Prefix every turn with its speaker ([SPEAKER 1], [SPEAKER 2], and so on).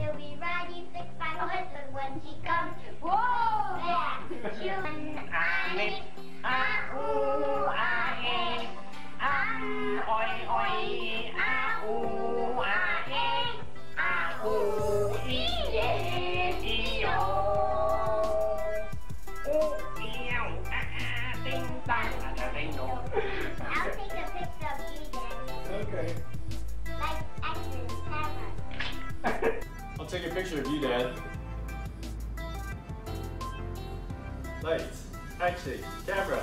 [SPEAKER 1] She'll be riding six by husband when she comes. Whoa! Yeah. She'll
[SPEAKER 2] a nít a u a e a oi oi a u a e a u i e i o u i o a a tinh tăng ta tinh đồ
[SPEAKER 3] take a picture of you, Dad. Lights, action, camera.